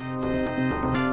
you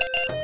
you